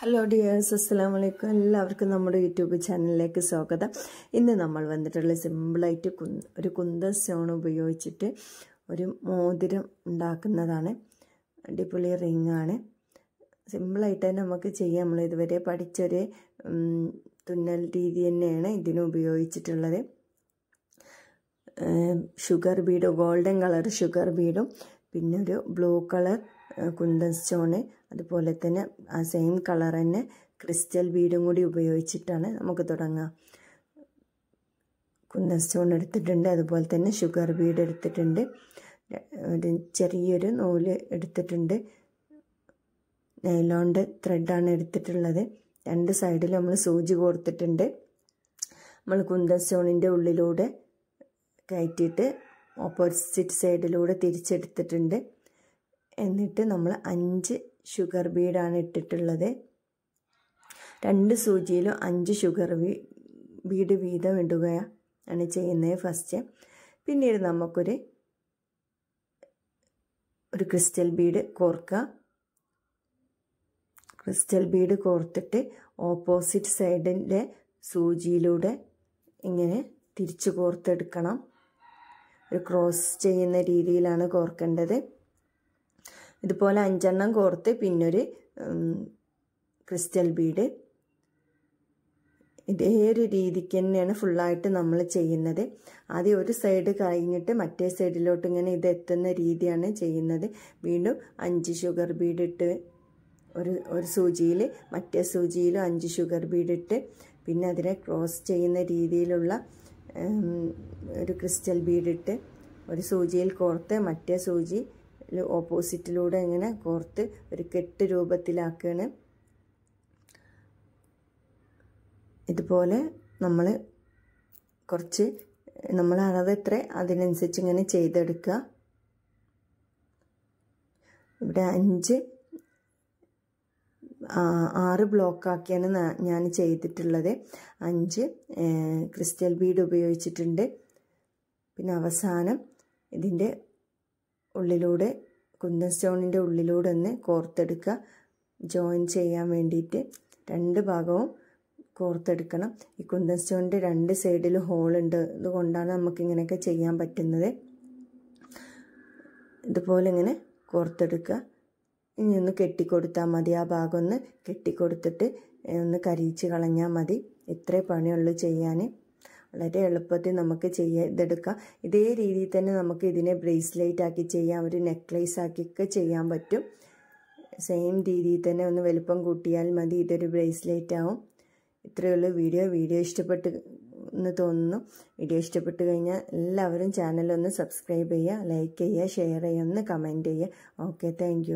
Hello dears അസ്സാം വലൈക്കും എല്ലാവർക്കും നമ്മുടെ യൂട്യൂബ് ചാനലിലേക്ക് സ്വാഗതം. ഇന്ന് നമ്മൾ വന്നിട്ടുള്ള സിമ്പിളായിട്ട് കു ഒരു കുന്ത സ്റ്റോൺ ഉപയോഗിച്ചിട്ട് ഒരു മോതിരം ഉണ്ടാക്കുന്നതാണ്. അടിപൊളി റിങ്ങാണ് സിമ്പിളായിട്ട് തന്നെ നമുക്ക് ചെയ്യാം. നമ്മൾ ഇതുവരെ പഠിച്ചൊരു തുന്നൽ രീതി തന്നെയാണ് ഇതിന് ഉപയോഗിച്ചിട്ടുള്ളത്. Sugar bead golden colour sugar ബീഡും പിന്നെ ഒരു ബ്ലൂ കളർ കുന്തൻ സ്റ്റോണ് അതുപോലെ തന്നെ ആ സെയിം കളർ തന്നെ ക്രിസ്റ്റൽ ബീഡും കൂടി ഉപയോഗിച്ചിട്ടാണ് നമുക്ക് തുടങ്ങാം. കുന്തൻ സ്റ്റോൺ എടുത്തിട്ടുണ്ട് അതുപോലെ തന്നെ ഷുഗർ ബീഡ് എടുത്തിട്ടുണ്ട്. ഒരു ചെറിയൊരു നൂൽ എടുത്തിട്ടുണ്ട്. നൈലോണ്ട് ത്രെഡാണ് എടുത്തിട്ടുള്ളത്. രണ്ട് സൈഡിൽ നമ്മൾ സൂചി കോർത്തിട്ടുണ്ട്. നമ്മൾ കുന്തൻ സ്റ്റോണിന്റെ ഉള്ളിലൂടെ കയറ്റിയിട്ട് ഓപ്പോസിറ്റ് സൈഡിലൂടെ തിരിച്ചെടുത്തിട്ടുണ്ട്. എന്നിട്ട് നമ്മൾ അഞ്ച് ഷുഗർ ബീഡാണ് ഇട്ടിട്ടുള്ളത്. രണ്ട് സൂചിയിലും അഞ്ച് ഷുഗർ ബീഡ് വീതം ഇടുകയാണ് ചെയ്യുന്നത് ഫസ്റ്റ് പിന്നീട് നമുക്കൊരു ഒരു ക്രിസ്റ്റൽ ബീഡ് കോർക്കുക. ക്രിസ്റ്റൽ ബീഡ് കോർത്തിട്ട് ഓപ്പോസിറ്റ് സൈഡിന്റെ സൂചിയിലൂടെ ഇങ്ങനെ തിരിച്ചു കോർത്തെടുക്കണം. ഒരു ക്രോസ് ചെയ്യുന്ന രീതിയിലാണ് കോർക്കേണ്ടത്. ഇതുപോലെ അഞ്ചെണ്ണം കോർത്ത് പിന്നൊരു ക്രിസ്റ്റൽ ബീഡ്. ഇതേ ഒരു രീതിക്ക് തന്നെയാണ് ഫുള്ളായിട്ട് നമ്മൾ ചെയ്യുന്നത്. ആദ്യം ഒരു സൈഡ് കഴിഞ്ഞിട്ട് മറ്റേ സൈഡിലോട്ട് ഇങ്ങനെ ഇത് എത്തുന്ന രീതിയാണ് ചെയ്യുന്നത്. വീണ്ടും അഞ്ച് ഷുഗർ ബീഡ് ഇട്ട് ഒരു ഒരു സൂചിയിൽ മറ്റേ സൂചിയിലും അഞ്ച് ഷുഗർ ബീഡ് ഇട്ട് പിന്നെ അതിനെ ക്രോസ് ചെയ്യുന്ന രീതിയിലുള്ള ഒരു ക്രിസ്റ്റൽ ബീഡിട്ട് ഒരു സൂചിയിൽ കോർത്ത് മറ്റേ സൂചി ഓപ്പോസിറ്റിലൂടെ ഇങ്ങനെ കോർത്ത് ഒരു കെട്ട് രൂപത്തിലാക്കുകയാണ് ഇതുപോലെ നമ്മൾ കുറച്ച് നമ്മൾ അളവ് എത്ര അതിനനുസരിച്ച് ഇങ്ങനെ ചെയ്തെടുക്കുക. ഇവിടെ അഞ്ച് ആറ് ബ്ലോക്കാക്കിയാണ് ഞാൻ ചെയ്തിട്ടുള്ളത്. അഞ്ച് ക്രിസ്റ്റൽ ബീഡ് ഉപയോഗിച്ചിട്ടുണ്ട്. പിന്നെ അവസാനം ഇതിന്റെ ഉള്ളിലൂടെ കുന്തൻ സ്റ്റോണിന്റെ ഉള്ളിലൂടെ ഒന്ന് കോർത്തെടുക്കുക. ജോയിൻ ചെയ്യാൻ വേണ്ടിയിട്ട് രണ്ട് ഭാഗവും കോർത്തെടുക്കണം. ഈ കുന്തൻ സ്റ്റോണിന്റെ രണ്ട് ഹോൾ ഉണ്ട്. അതുകൊണ്ടാണ് നമുക്ക് ഇങ്ങനെയൊക്കെ ചെയ്യാൻ പറ്റുന്നത്. ഇതുപോലെ ഇങ്ങനെ കോർത്തെടുക്കുക. ഇനി ഒന്ന് കെട്ടിക്കൊടുത്താൽ മതി. ആ ഭാഗം ഒന്ന് കെട്ടിക്കൊടുത്തിട്ട് ഒന്ന് കരിയിച്ച് കളഞ്ഞാൽ മതി. ഇത്രേ പണിയുള്ളൂ ചെയ്യാൻ വളരെ എളുപ്പത്തിൽ നമുക്ക് ചെയ്തെടുക്കാം. ഇതേ രീതിയിൽ തന്നെ നമുക്ക് ഇതിനെ ബ്രേസ്ലെറ്റ് ആക്കി ചെയ്യാം ഒരു നെക്ലേസ് ആക്കിയൊക്കെ ചെയ്യാൻ പറ്റും. സെയിം രീതിയിൽ തന്നെ ഒന്ന് വലുപ്പം കൂട്ടിയാൽ മതി ഇതൊരു ബ്രേസ്ലെറ്റ് ആവും. ഉള്ളൂ വീഡിയോ. വീഡിയോ ഇഷ്ടപ്പെട്ട് എന്ന് തോന്നുന്നു. വീഡിയോ ഇഷ്ടപ്പെട്ട് കഴിഞ്ഞാൽ എല്ലാവരും ചാനലൊന്ന് സബ്സ്ക്രൈബ് ചെയ്യുക ലൈക്ക് ചെയ്യുക ഷെയർ ചെയ്യുക ഒന്ന് കമന്റ് ചെയ്യുക. Okay thank